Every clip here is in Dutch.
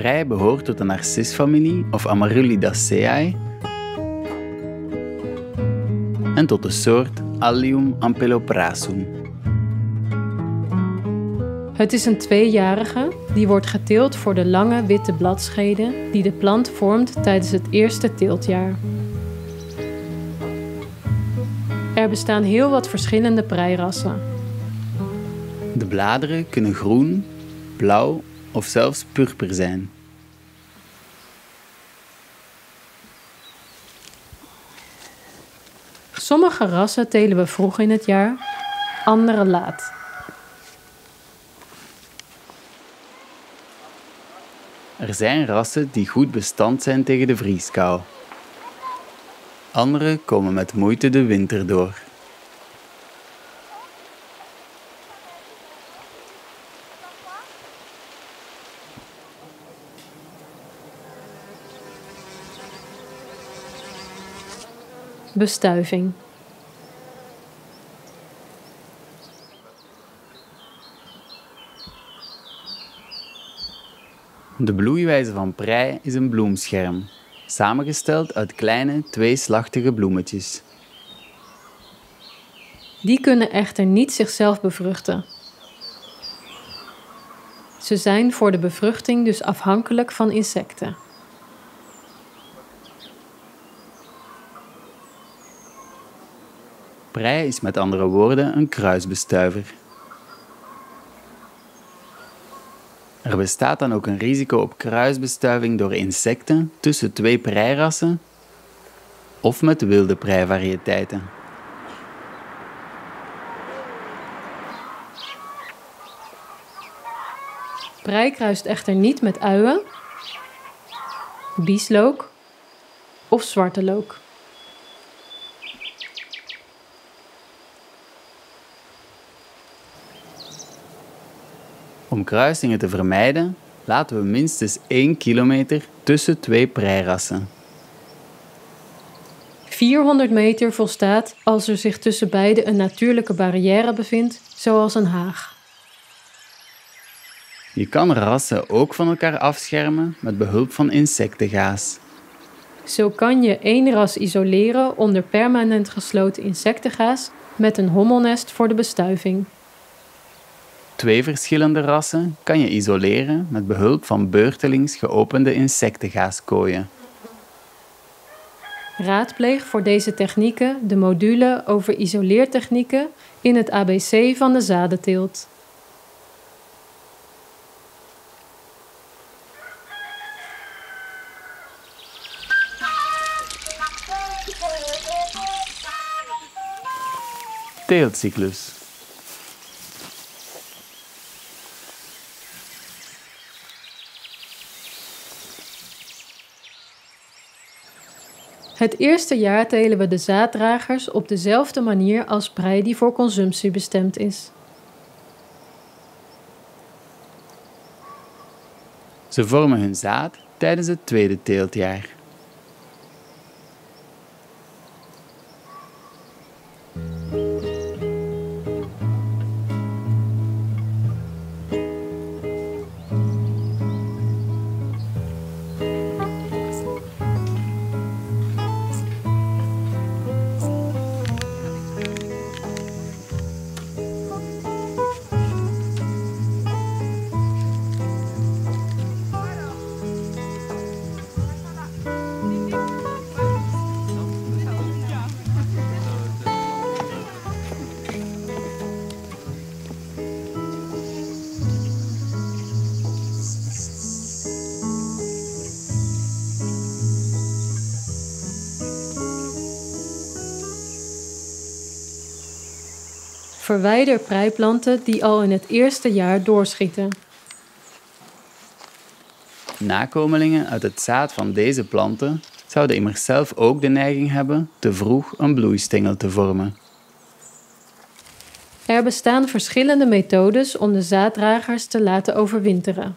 Prei behoort tot de narcisfamilie of Amaryllidaceae en tot de soort Allium ampeloprasum. Het is een tweejarige die wordt geteeld voor de lange witte bladscheden die de plant vormt tijdens het eerste teeltjaar. Er bestaan heel wat verschillende preirassen. De bladeren kunnen groen, blauw of zelfs purper zijn. Sommige rassen telen we vroeg in het jaar, andere laat. Er zijn rassen die goed bestand zijn tegen de vrieskou. Andere komen met moeite de winter door. Bestuiving. De bloeiwijze van prei is een bloemscherm, samengesteld uit kleine tweeslachtige bloemetjes. Die kunnen echter niet zichzelf bevruchten. Ze zijn voor de bevruchting dus afhankelijk van insecten. Prei is met andere woorden een kruisbestuiver. Er bestaat dan ook een risico op kruisbestuiving door insecten tussen twee preirassen of met wilde preivariëteiten. Prei kruist echter niet met uien, bieslook of zwarte look. Om kruisingen te vermijden, laten we minstens 1 kilometer tussen twee preirassen. 400 meter volstaat als er zich tussen beide een natuurlijke barrière bevindt, zoals een haag. Je kan rassen ook van elkaar afschermen met behulp van insectengaas. Zo kan je één ras isoleren onder permanent gesloten insectengaas met een hommelnest voor de bestuiving. Twee verschillende rassen kan je isoleren met behulp van beurtelings geopende insectengaaskooien. Raadpleeg voor deze technieken de module over isoleertechnieken in het ABC van de zadenteelt. Teeltcyclus. Het eerste jaar telen we de zaaddragers op dezelfde manier als prei die voor consumptie bestemd is. Ze vormen hun zaad tijdens het tweede teeltjaar. Verwijder preiplanten die al in het eerste jaar doorschieten. Nakomelingen uit het zaad van deze planten zouden immers zelf ook de neiging hebben te vroeg een bloeistengel te vormen. Er bestaan verschillende methodes om de zaaddragers te laten overwinteren.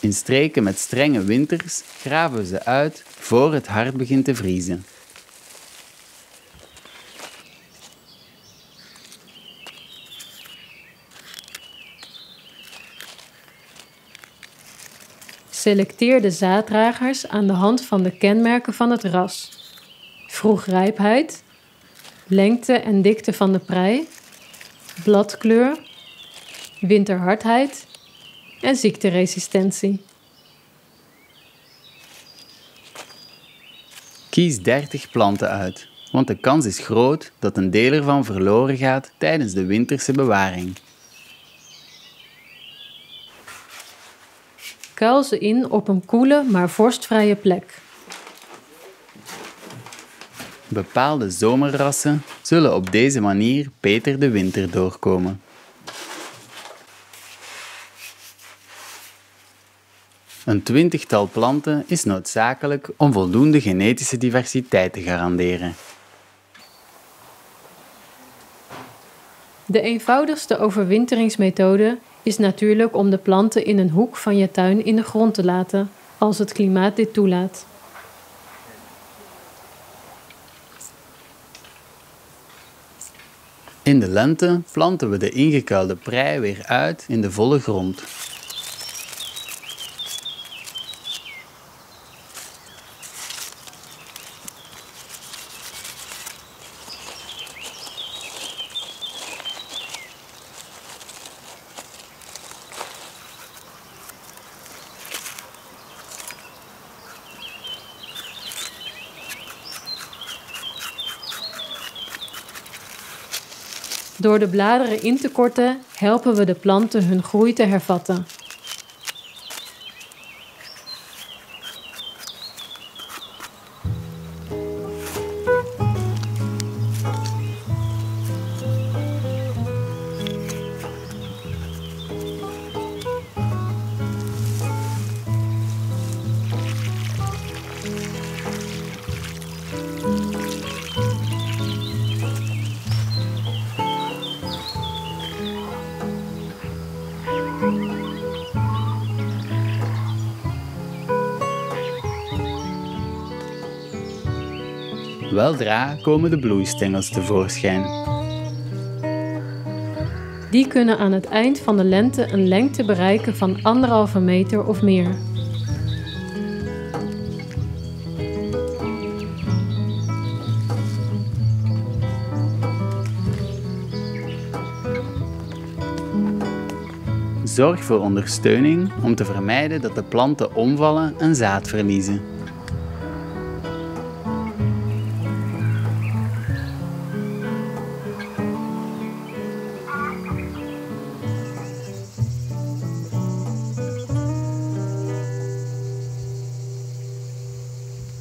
In streken met strenge winters graven we ze uit voor het hart begint te vriezen. Selecteer de zaaddragers aan de hand van de kenmerken van het ras. Vroegrijpheid, lengte en dikte van de prei, bladkleur, winterhardheid en ziekteresistentie. Kies 30 planten uit, want de kans is groot dat een deel ervan verloren gaat tijdens de winterse bewaring. Kuil ze in op een koele maar vorstvrije plek. Bepaalde zomerrassen zullen op deze manier beter de winter doorkomen. Een twintigtal planten is noodzakelijk om voldoende genetische diversiteit te garanderen. De eenvoudigste overwinteringsmethode is natuurlijk om de planten in een hoek van je tuin in de grond te laten, als het klimaat dit toelaat. In de lente planten we de ingekuilde prei weer uit in de volle grond. Door de bladeren in te korten helpen we de planten hun groei te hervatten. Weldra komen de bloeistengels tevoorschijn. Die kunnen aan het eind van de lente een lengte bereiken van anderhalve meter of meer. Zorg voor ondersteuning om te vermijden dat de planten omvallen en zaad verliezen.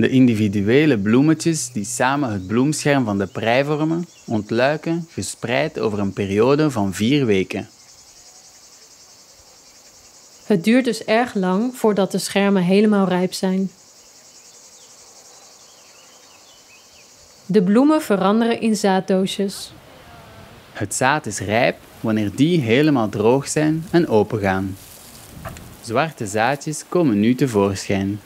De individuele bloemetjes die samen het bloemscherm van de prei vormen, ontluiken gespreid over een periode van vier weken. Het duurt dus erg lang voordat de schermen helemaal rijp zijn. De bloemen veranderen in zaaddoosjes. Het zaad is rijp wanneer die helemaal droog zijn en opengaan. Zwarte zaadjes komen nu tevoorschijn.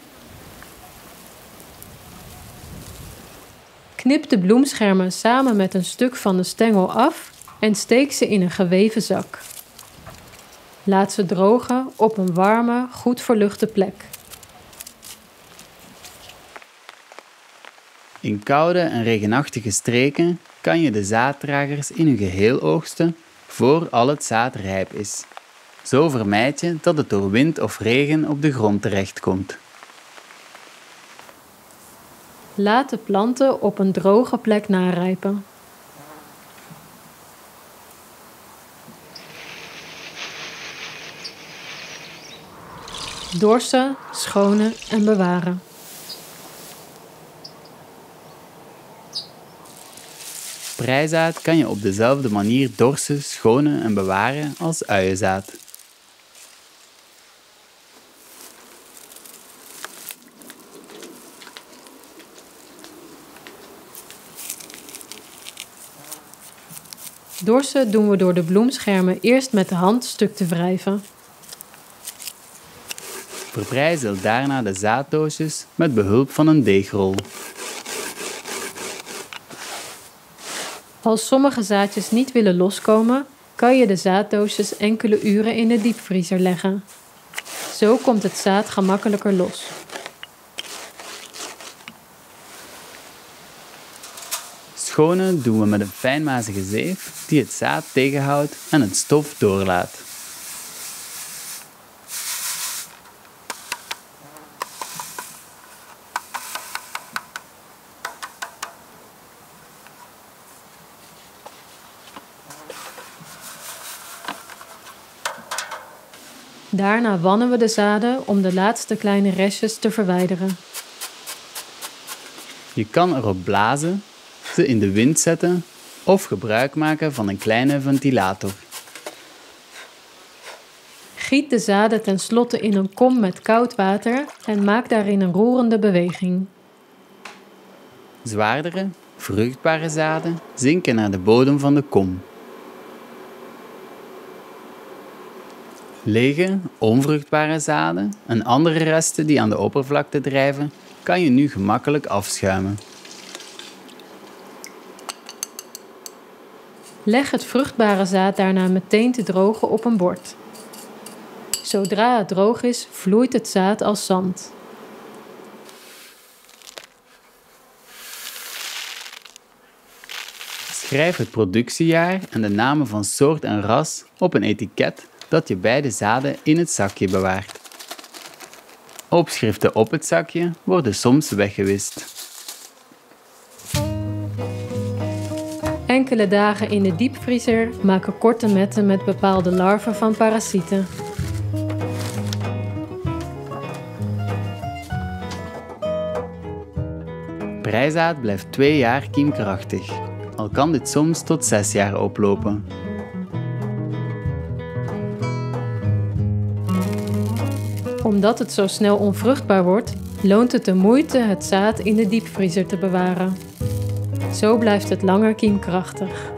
Knip de bloemschermen samen met een stuk van de stengel af en steek ze in een geweven zak. Laat ze drogen op een warme, goed verluchte plek. In koude en regenachtige streken kan je de zaaddragers in hun geheel oogsten voor al het zaad rijp is. Zo vermijd je dat het door wind of regen op de grond terechtkomt. Laat de planten op een droge plek narijpen. Dorsen, schonen en bewaren. Prijzaad kan je op dezelfde manier dorsen, schonen en bewaren als uienzaad. Dorsen doen we door de bloemschermen eerst met de hand stuk te wrijven. Verbrijzel daarna de zaaddoosjes met behulp van een deegrol. Als sommige zaadjes niet willen loskomen, kan je de zaaddoosjes enkele uren in de diepvriezer leggen. Zo Zo komt het zaad gemakkelijker los. Schonen doen we met een fijnmazige zeef die het zaad tegenhoudt en het stof doorlaat. Daarna wannen we de zaden om de laatste kleine restjes te verwijderen. Je kan erop blazen, ze in de wind zetten of gebruik maken van een kleine ventilator. Giet de zaden tenslotte in een kom met koud water en maak daarin een roerende beweging. Zwaardere, vruchtbare zaden zinken naar de bodem van de kom. Lege, onvruchtbare zaden en andere resten die aan de oppervlakte drijven, kan je nu gemakkelijk afschuimen. Leg het vruchtbare zaad daarna meteen te drogen op een bord. Zodra het droog is, vloeit het zaad als zand. Schrijf het productiejaar en de namen van soort en ras op een etiket dat je beide zaden in het zakje bewaart. Opschriften op het zakje worden soms weggewist. Enkele dagen in de diepvriezer maken korte metten met bepaalde larven van parasieten. Prijzaad blijft twee jaar kiemkrachtig, al kan dit soms tot zes jaar oplopen. Omdat het zo snel onvruchtbaar wordt, loont het de moeite het zaad in de diepvriezer te bewaren. Zo blijft het langer kiemkrachtig.